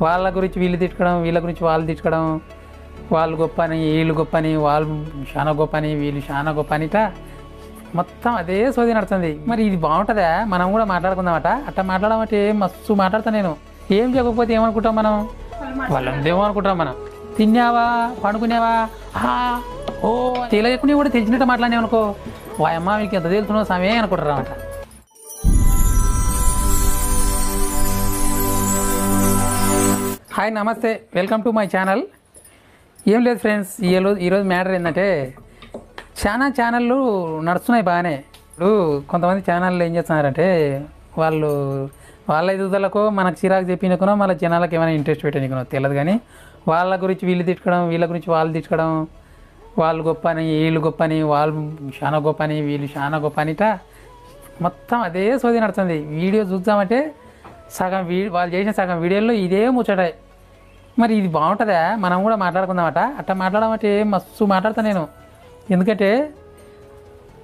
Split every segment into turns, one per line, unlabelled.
వాళ్ళ గురించి వీళ్ళు తిట్టుకోవడం వీళ్ళ గురించి వాళ్ళు తిట్టుకోవడం వాళ్ళు గొప్ప అని వీళ్ళు గొప్ప అని వాళ్ళు చాలా గొప్ప అని వీళ్ళు చాలా గొప్ప అనిట మొత్తం అదే సోది నడుతుంది మరి ఇది బాగుంటుందా? మనం కూడా మాట్లాడుకుందామట. అట్లా మాట్లాడమంటే మస్తు మాట్లాడతా నేను. ఏం చెప్పకపోతే ఏమనుకుంటాం మనం? వాళ్ళేమో అనుకుంటాం మనం? తిన్నావా? పండుకునేవా ఓ తెలియకుండా కూడా తెలిసినట్టు మాట్లాడినావు అనుకో వాయమ్మ మీకు ఎంత తెలుస్తున్నావు సమయం అనుకుంటారు అన్నమాట హాయ్ నమస్తే. వెల్కమ్ టు మై ఛానల్ ఏం లేదు ఫ్రెండ్స్ ఈరోజు ఈరోజు మ్యాటర్ ఏంటంటే చాలా ఛానళ్ళు నడుస్తున్నాయి బాగానే. ఇప్పుడు కొంతమంది ఛానళ్ళు ఏం చేస్తున్నారంటే వాళ్ళు వాళ్ళ ఎదుగుదలకు మనకు చిరాకు చెప్పినకునో మళ్ళీ జనాలకు ఏమైనా ఇంట్రెస్ట్ పెట్టనికనో తెలియదు కానీ వాళ్ళ గురించి వీళ్ళు తిట్టుకోవడం వీళ్ళ గురించి వాళ్ళు తిట్టుకోవడం వాళ్ళు గొప్ప అని వీళ్ళు గొప్ప అని వాళ్ళు చాలా గొప్ప అని వీళ్ళు చాలా గొప్ప అనిట మొత్తం అదే సోది నడుతుంది వీడియో చూద్దామంటే సగం వీ వాళ్ళు చేసిన సగం వీడియోల్లో ఇదే ముచ్చటాయి మరి ఇది బాగుంటుందా? మనం కూడా మాట్లాడుకుందామట. అట్లా మాట్లాడమంటే మస్తు మాట్లాడతా నేను. ఎందుకంటే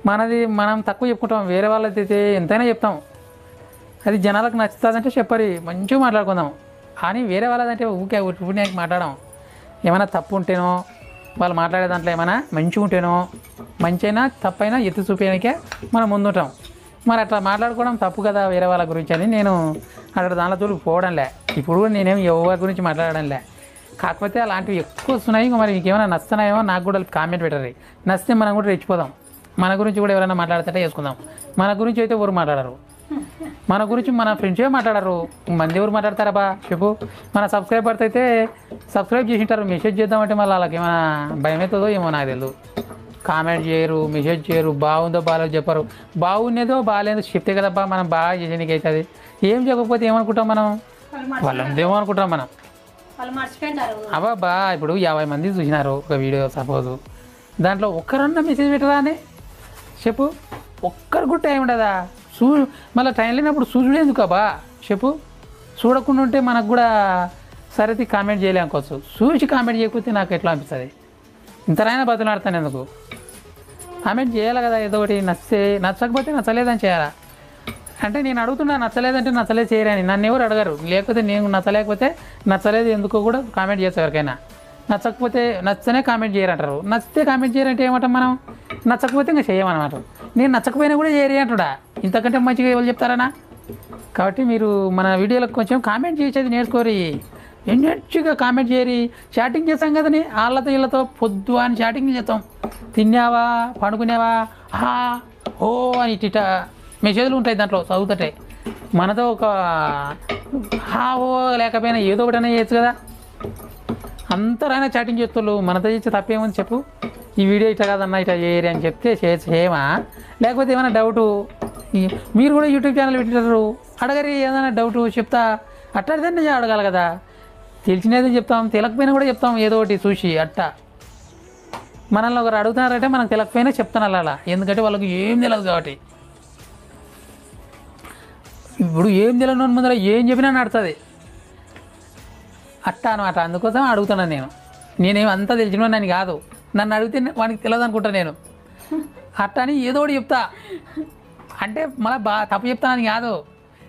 మనది మనం తక్కువ చెప్పుకుంటాం వేరే వాళ్ళది అయితే ఎంతైనా చెప్తాం. అది జనాలకు నచ్చుతుందంటే చెప్పరి మంచిగా మాట్లాడుకుందాం. కానీ వేరే వాళ్ళదంటే ఊకే ఊరికి మాట్లాడడం. ఏమైనా తప్పు ఉంటేనో వాళ్ళు మాట్లాడే దాంట్లో ఏమైనా మంచిగా ఉంటేనో మంచైనా తప్పైనా ఎత్తి చూపేయడానికే మనం ముందుంటాం. మరి అట్లా మాట్లాడుకోవడం తప్పు కదా వేరే వాళ్ళ గురించి అని నేను అక్కడ దాంట్లో తోలికి పోవడంలే. ఇప్పుడు కూడా నేనేం ఎవరి గురించి మాట్లాడడంలే. కాకపోతే అలాంటివి ఎక్కువ వస్తున్నాయి ఇంకా మరి ఇంకేమైనా నస్తున్నాయేమో నాకు కూడా కామెంట్ పెట్టరు నచ్చితే మనం కూడా రెచ్చిపోదాం. మన గురించి కూడా ఎవరైనా మాట్లాడితే వేసుకుందాం మన గురించి అయితే ఎవరు మాట్లాడరు? మన గురించి మన ఫ్రెండ్సే మాట్లాడరు? మంది ఎవరు మాట్లాడతారా బా? చెప్పు. మన సబ్స్క్రైబర్స్ అయితే సబ్స్క్రైబ్ చేసింటారు మెసేజ్ చేద్దామంటే మళ్ళీ వాళ్ళకి ఏమైనా భయం అవుతుందో ఏమో నాకు తెలియదు కామెంట్ చేయరు మెసేజ్ చేయరు బాగుందో బాగాలేదో చెప్పరు. బాగుండేదో బాగాలేదో చెప్తే కదబ్బా మనం బాగా చేసేందుకు అవుతుంది. ఏం చెప్పకపోతే ఏమనుకుంటాం మనం? వాళ్ళని ఏమనుకుంటాం మనం?
వాళ్ళు మర్చిపోయింటారు
అబ్బాబా ఇప్పుడు యాభై మంది చూసినారు ఒక వీడియో సపోజ్. దాంట్లో ఒక్కరన్నా మెసేజ్ పెట్టరా అని చెప్పు. ఒక్కరు కూడా టైం ఉండదా చూ మళ్ళీ టైం లేనప్పుడు చూసుడు ఎందుకు అబ్బా? చెప్పు. చూడకుండా ఉంటే మనకు కూడా సరైతే కామెంట్ చేయలేకపోవచ్చు చూసి కామెంట్ చేయకపోతే నాకు ఎట్లా అనిపిస్తుంది? ఇంతనైనా బతులాడతాను ఎందుకు? కామెంట్ చేయాలి కదా ఏదో ఒకటి నచ్చితే నచ్చకపోతే నచ్చలేదని చేయాలా? అంటే నేను అడుగుతున్నా నచ్చలేదంటే నచ్చలేదు చేయరని నన్ను ఎవరు అడగరు. లేకపోతే నేను నచ్చలేకపోతే నచ్చలేదు ఎందుకో కూడా కామెంట్ చేస్తారు ఎవరికైనా. నచ్చకపోతే నచ్చనే కామెంట్ చేయరంటారు. నచ్చితే కామెంట్ చేయరంటే ఏమంటాం మనం? నచ్చకపోతే ఇంకా చేయమన్నమాట నేను నచ్చకపోయినా కూడా చేయరే అంటుడా? ఇంతకంటే మంచిగా ఎవరు చెప్తారనా? కాబట్టి మీరు మన వీడియోలకు కొంచెం కామెంట్ చేసేది నేర్చుకోరి. ఎన్నెచ్చుగా కామెంట్ చేయరి చాటింగ్ చేస్తాం కదని? వాళ్ళతో వీళ్ళతో పొద్దు అని చాటింగ్ చేస్తాం. తిన్నావా? పండుకునేవా హా? ఓ అని మీ మెసేజ్లు ఉంటాయి దాంట్లో చదువుతుంటాయి మనతో ఒక హావో లేకపోయినా ఏదో ఒకటైనా చేయొచ్చు కదా. అందరైనా చాటింగ్ చేస్తున్నారు మనతో చేస్తే తప్పేముంది చెప్పు. ఈ వీడియో ఇట్లా కాదన్నా ఇట్లా చేయరు అని చెప్తే చే- చేయమా? లేకపోతే ఏమైనా డౌటు? మీరు కూడా యూట్యూబ్ ఛానల్ పెట్టారు అడగరి ఏదైనా డౌట్ చెప్తా. అట్టాడితే అడగాలి కదా. తెలిసినది చెప్తాం తెలకపోయినా కూడా చెప్తాం ఏదో ఒకటి చూసి అట్టా. మనల్ని ఒకరు అడుగుతున్నారంటే మనకు తెలకపోయినా చెప్తాను అలా. ఎందుకంటే వాళ్ళకి ఏం తెలియదు కాబట్టి. ఇప్పుడు ఏం తెలియని ముందర ఏం చెప్పినా నడుతుంది. అట్ట అనమాట అందుకోసం అడుగుతున్నాను నేను. నేనేం అంతా తెలిసిన నన్ను కాదు. నన్ను అడిగితే వానికి తెలియదు అనుకుంటా నేను. అట్ట అని ఏదో ఒకటి చెప్తా. అంటే మళ్ళీ బా తప్పు చెప్తానని కాదు.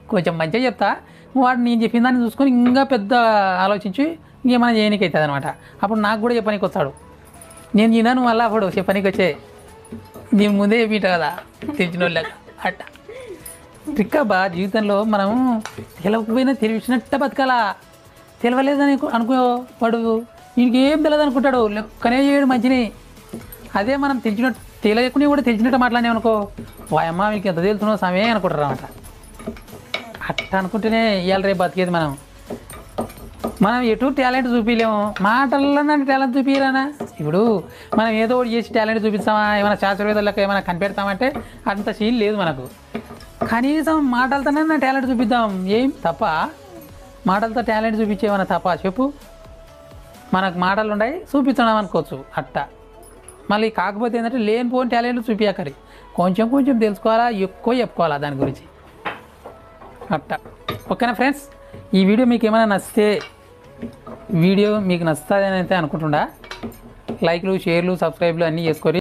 కొంచెం మంచిగా చెప్తా. వాడు నేను చెప్పిన దాన్ని చూసుకొని ఇంకా పెద్ద ఆలోచించి ఇంకేమైనా చేయనీకి అవుతుంది అనమాట అప్పుడు నాకు కూడా చెప్పనీకి వస్తాడు. నేను తిన్నాను మళ్ళీ అప్పుడు చెప్పనీకి వచ్చే. నేను ముందే చెప్పిట కదా తెలిసిన వాళ్ళకి అట్ట. ట్రిక్ అబ్బా జీవితంలో మనం తెలవకపోయినా తెలివిచ్చినట్ట బతకాలా? తెలవలేదని అనుకో- వాడు ఈయనకి ఏం తెలియదు అనుకుంటాడు లెక్కనే చేయడు మంచిని. అదే మనం తెలిసినట్టు తెలియకుండా కూడా తెలిసినట్టు మాట్లాడే అనుకో వాయమ్మ మీకు ఎంత తెలుతున్నావు సమయం అనుకుంటారు అనమాట అట్ట అనుకుంటేనే ఇవాళ రేపు బతికేది మనం. మనం ఎటు టాలెంట్ చూపించలేము మాటల్లోనే టాలెంట్ చూపించరానా ఇప్పుడు మనం ఏదో ఒకటి చేసి టాలెంట్ చూపిస్తామా? ఏమైనా శాస్త్రవేత్తలకు ఏమైనా కనిపెడతామంటే అంత సీన్ లేదు మనకు. కనీసం మాటలతోనే నా టాలెంట్ చూపిద్దాం. ఏం? తప్ప? మాటలతో టాలెంట్ చూపించేమన్నా తప్ప? చెప్పు. మనకు మాటలు ఉన్నాయి చూపిస్తున్నాం అనుకోవచ్చు. అట్ట. మళ్ళీ కాకపోతే ఏంటంటే లేనిపోని టాలెంట్ చూపించకరి కొంచెం కొంచెం తెలుసుకోవాలా? ఎక్కువ చెప్పుకోవాలా దాని గురించి? అట్ట. ఓకేనా ఫ్రెండ్స్? ఈ వీడియో మీకు ఏమైనా నచ్చితే వీడియో మీకు నచ్చుతుంది అని అయితే అనుకుంటుండా లైక్లు షేర్లు సబ్స్క్రైబ్లు అన్నీ చేసుకొని